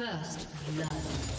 First blood.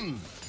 Hmm.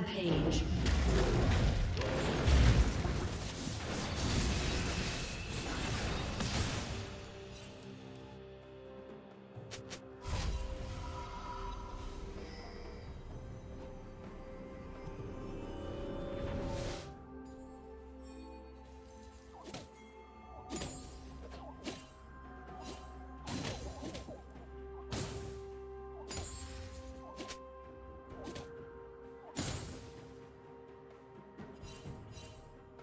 Rampage.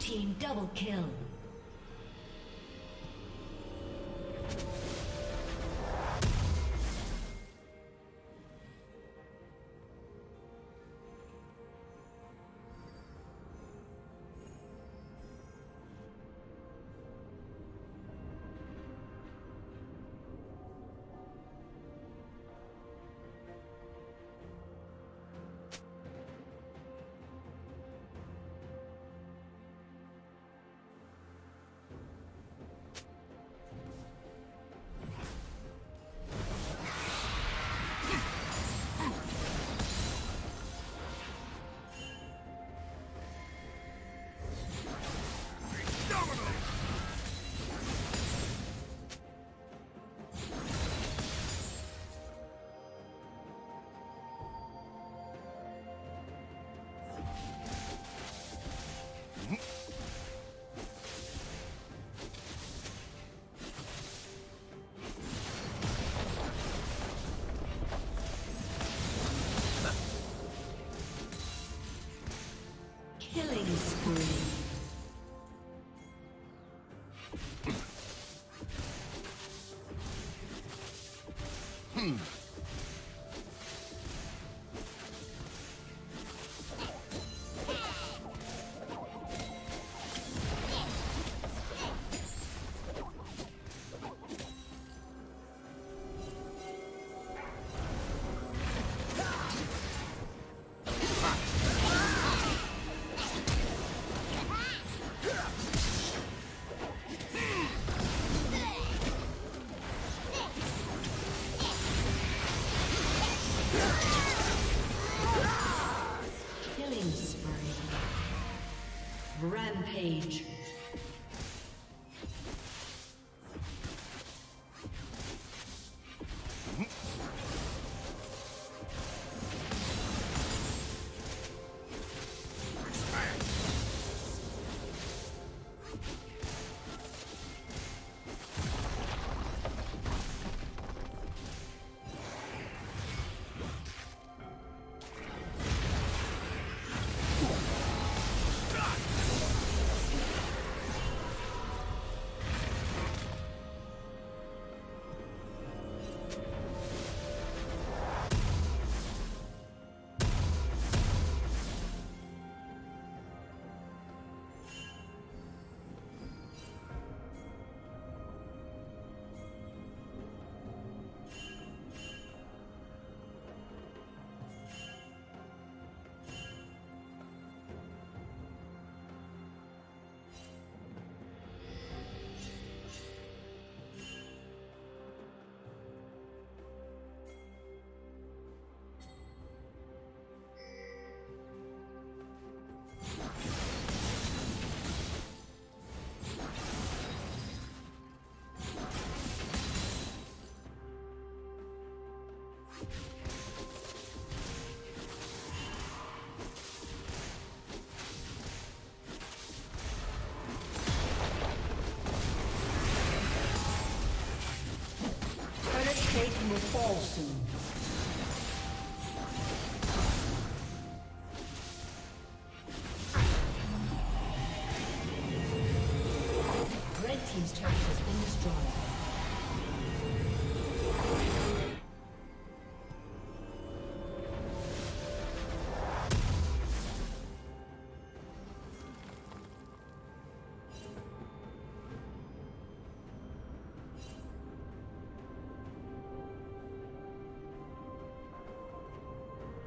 Team double kill. killing. Rampage. Fall soon.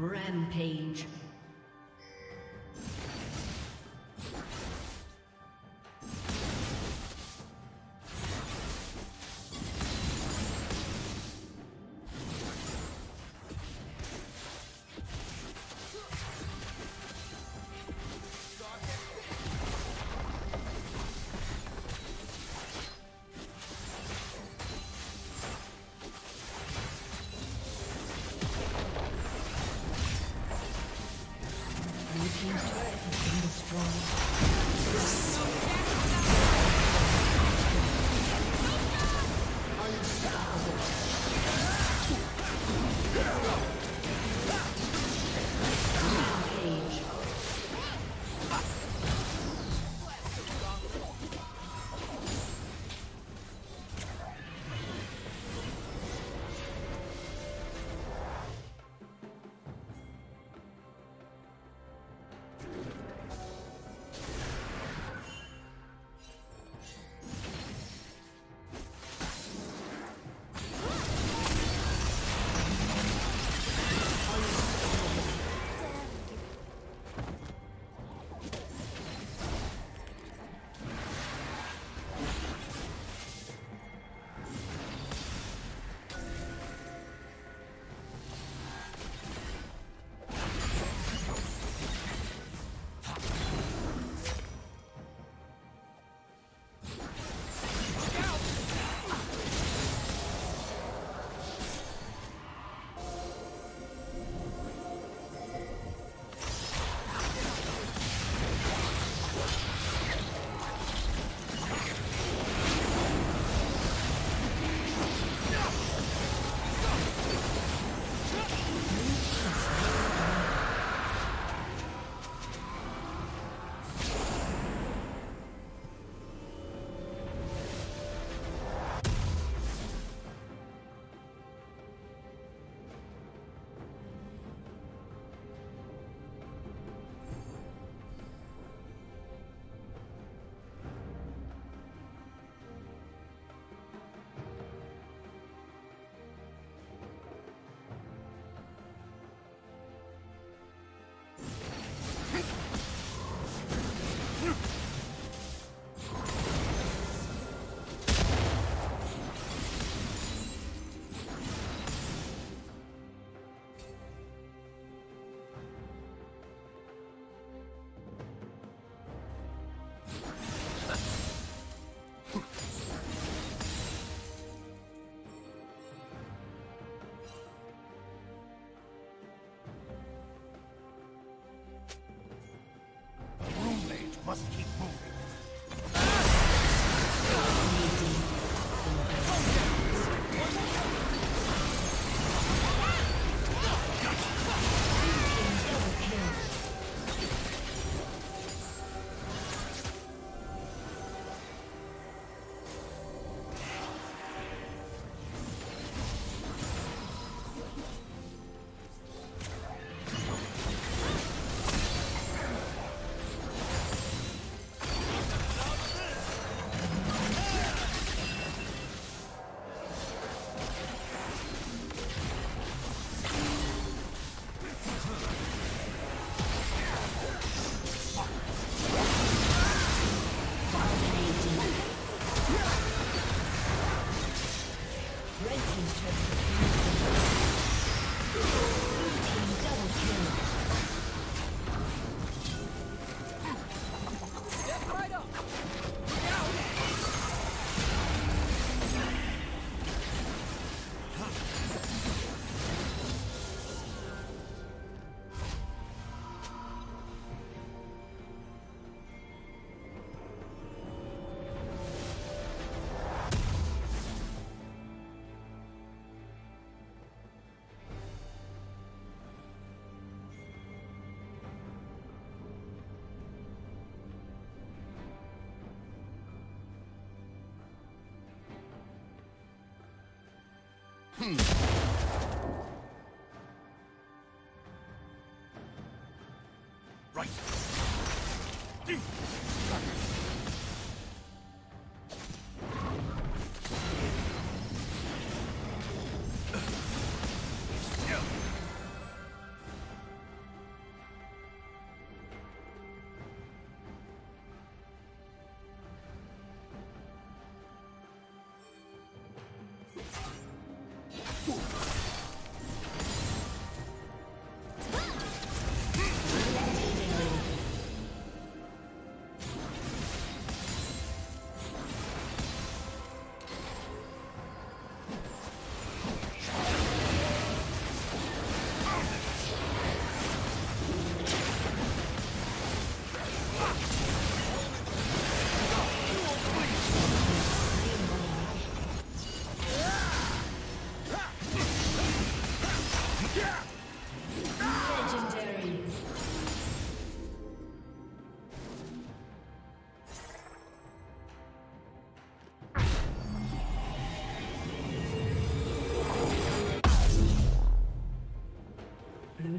Rampage. must keep moving. Hmm.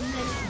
Team's